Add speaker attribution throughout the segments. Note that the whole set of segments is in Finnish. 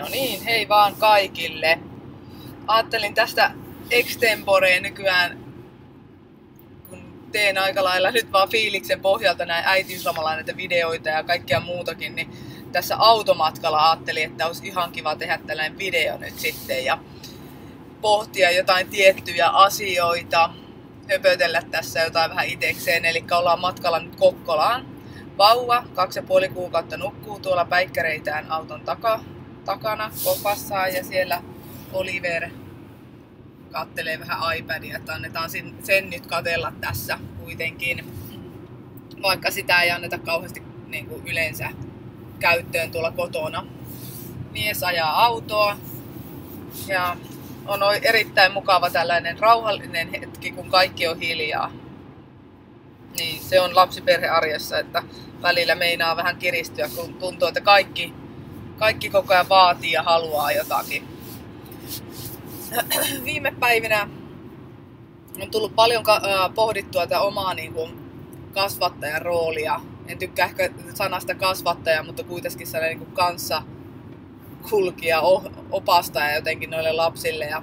Speaker 1: No niin, hei vaan kaikille. Ajattelin tästä extemporeen nykyään, kun teen aika lailla nyt vaan fiiliksen pohjalta näin äitiyslomalla näitä videoita ja kaikkea muutakin, niin tässä automatkalla ajattelin, että olisi ihan kiva tehdä tällainen video nyt sitten ja pohtia jotain tiettyjä asioita, höpötellä tässä jotain vähän itekseen. Eli ollaan matkalla nyt Kokkolaan. Vauva, kaksi ja puoli kuukautta nukkuu tuolla päikkäreitään auton taka, takana kopassa ja siellä Oliver kattelee vähän iPadia, että annetaan sen, sen nyt katella tässä kuitenkin. Vaikka sitä ei anneta kauheasti niin kuin yleensä käyttöön tuolla kotona. Mies ajaa autoa ja on erittäin mukava tällainen rauhallinen hetki, kun kaikki on hiljaa. Niin, se on lapsiperhearjessa, että välillä meinaa vähän kiristyä, kun tuntuu, että kaikki, kaikki koko ajan vaatii ja haluaa jotakin. Viime päivinä on tullut paljon pohdittua tätä omaa niin kuin, kasvattajan roolia. En tykkää ehkä sanasta kasvattaja, mutta kuitenkin sellainen niin kuin kanssa kulkija, opastaja jotenkin noille lapsille. Ja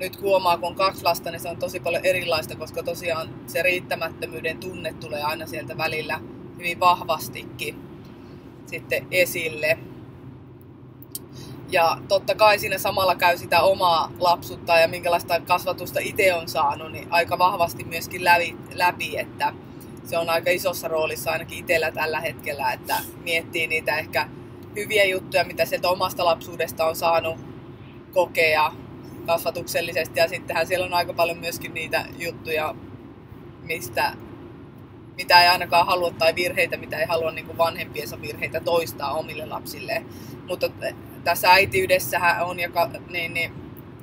Speaker 1: nyt huomaa, kun on kaksi lasta, niin se on tosi paljon erilaista, koska tosiaan se riittämättömyyden tunne tulee aina sieltä välillä hyvin vahvastikin sitten esille. Ja totta kai siinä samalla käy sitä omaa lapsutta ja minkälaista kasvatusta itse on saanut, niin aika vahvasti myöskin läpi, läpi, että se on aika isossa roolissa ainakin itsellä tällä hetkellä, että miettii niitä ehkä hyviä juttuja, mitä sieltä omasta lapsuudesta on saanut kokea kasvatuksellisesti. Ja sittenhän siellä on aika paljon myöskin niitä juttuja, mistä, mitä ei ainakaan halua, tai virheitä, mitä ei halua niin vanhempiensa virheitä toistaa omille lapsille. Mutta tässä äitiydessähän on, joka, niin, niin,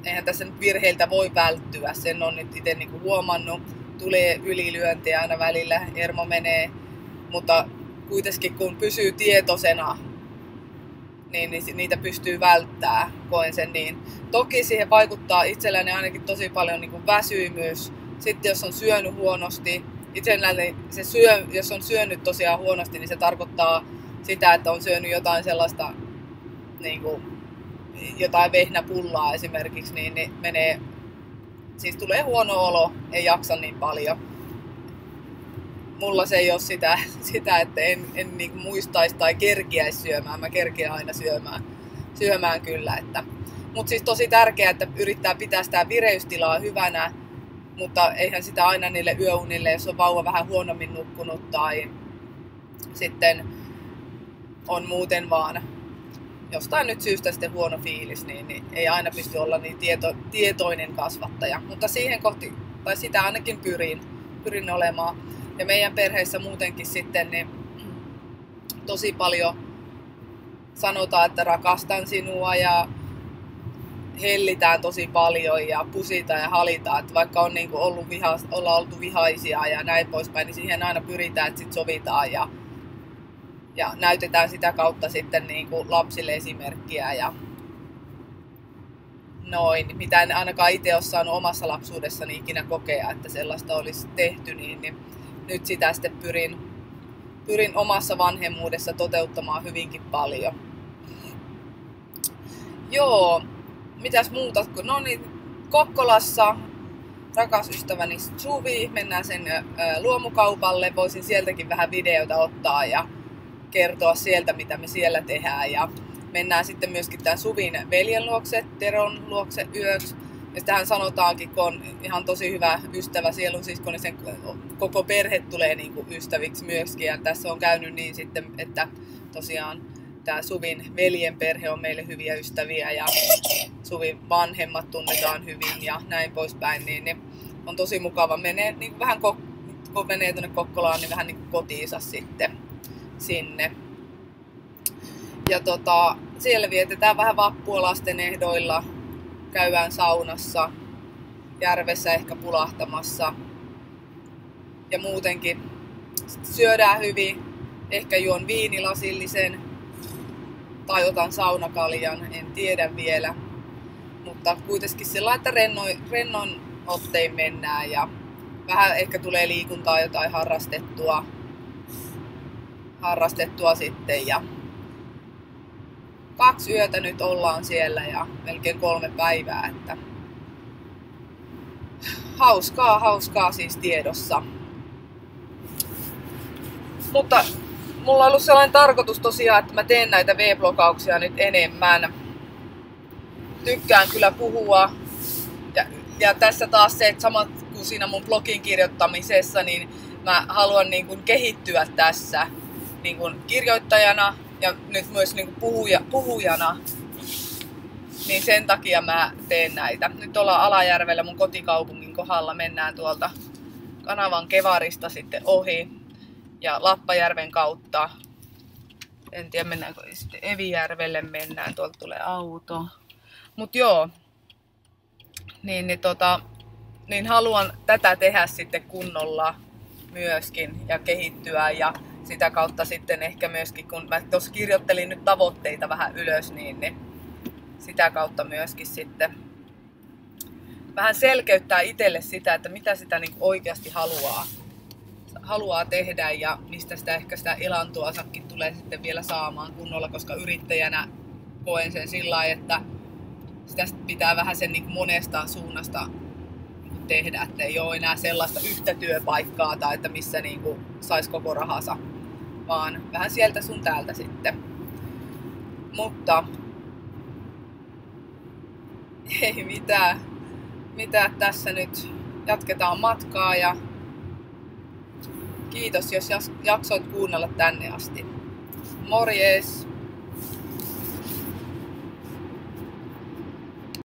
Speaker 1: eihän tässä nyt virheiltä voi välttyä. Sen on nyt itse niin huomannut. Tulee ylilyöntiä aina välillä, Ermo menee, mutta kuitenkin kun pysyy tietoisena niin, niin niitä pystyy välttää, koen sen niin. Toki siihen vaikuttaa itselläni ainakin tosi paljon niin kuin väsymys. Sitten jos on syönyt huonosti, itselläni se syö, jos on syönyt tosiaan huonosti, niin se tarkoittaa sitä, että on syönyt jotain sellaista, niin kuin, jotain vehnäpullaa esimerkiksi, niin, niin menee, siis tulee huono olo, ei jaksa niin paljon mulla se ei ole sitä, sitä että en, en niin muistaisi tai kerkiäisi syömään. Mä kerkeän aina syömään, syömään kyllä. Että. Mutta siis tosi tärkeää, että yrittää pitää sitä vireystilaa hyvänä, mutta eihän sitä aina niille yöunille, jos on vauva vähän huonommin nukkunut tai sitten on muuten vaan jostain nyt syystä sitten huono fiilis, niin, niin ei aina pysty olla niin tieto, tietoinen kasvattaja. Mutta siihen kohti, tai sitä ainakin pyrin, pyrin olemaan. Ja meidän perheessä muutenkin sitten niin tosi paljon sanotaan, että rakastan sinua ja hellitään tosi paljon ja pusitaan ja halitaan, että vaikka on niin ollut viha, olla oltu vihaisia ja näin poispäin, niin siihen aina pyritään, että sit sovitaan ja, ja näytetään sitä kautta sitten niin kuin lapsille esimerkkiä ja noin, mitä en ainakaan itse ole saanut omassa lapsuudessani ikinä kokea, että sellaista olisi tehty, niin, niin nyt sitä sitten pyrin, pyrin omassa vanhemmuudessa toteuttamaan hyvinkin paljon. Joo, mitäs muuta? No niin, Kokkolassa rakas ystäväni Suvi, mennään sen luomukaupalle. Voisin sieltäkin vähän videota ottaa ja kertoa sieltä, mitä me siellä tehdään. Ja mennään sitten myöskin tämän Suvin veljen luokse, Teron luokse yöksi. Ja sitähän sanotaankin, kun on ihan tosi hyvä ystävä sielun sisko, niin sen koko perhe tulee niin kuin ystäviksi myöskin. Ja tässä on käynyt niin sitten, että tosiaan tämä Suvin veljen perhe on meille hyviä ystäviä ja Suvin vanhemmat tunnetaan hyvin ja näin poispäin. Niin, niin on tosi mukava menee, niin vähän kun menee tuonne Kokkolaan, niin vähän niin kuin kotiinsa sitten sinne. Ja tota, siellä vietetään vähän vappua lasten ehdoilla käydään saunassa, järvessä ehkä pulahtamassa ja muutenkin syödään hyvin, ehkä juon viinilasillisen tai otan saunakaljan, en tiedä vielä. Mutta kuitenkin sillä että rennon, rennon ottein mennään ja vähän ehkä tulee liikuntaa jotain harrastettua, harrastettua sitten ja kaksi yötä nyt ollaan siellä ja melkein kolme päivää, että hauskaa, hauskaa siis tiedossa. Mutta mulla on ollut sellainen tarkoitus tosiaan, että mä teen näitä V-blogauksia nyt enemmän. Tykkään kyllä puhua. Ja, ja tässä taas se, että samat kuin siinä mun blogin kirjoittamisessa, niin mä haluan niin kuin kehittyä tässä niin kuin kirjoittajana ja nyt myös niin kuin puhuja, puhujana. Niin sen takia mä teen näitä. Nyt ollaan Alajärvellä mun kotikaupungin kohdalla. Mennään tuolta kanavan kevarista sitten ohi ja Lappajärven kautta. En tiedä mennäänkö sitten Evijärvelle mennään. Tuolta tulee auto. Mut joo, niin, niin, tota, niin haluan tätä tehdä sitten kunnolla myöskin ja kehittyä ja sitä kautta sitten ehkä myöskin, kun mä tuossa kirjoittelin nyt tavoitteita vähän ylös, niin, niin sitä kautta myöskin sitten vähän selkeyttää itselle sitä, että mitä sitä niin oikeasti haluaa, haluaa tehdä ja mistä sitä ehkä sitä elantoasakin tulee sitten vielä saamaan kunnolla, koska yrittäjänä koen sen sillä että sitä pitää vähän sen niin monesta suunnasta tehdä, että ei ole enää sellaista yhtä työpaikkaa tai että missä niin saisi koko rahansa, vaan vähän sieltä sun täältä sitten. Mutta ei mitään, mitään tässä nyt jatketaan matkaa ja kiitos jos jaksoit kuunnella tänne asti. Morjes!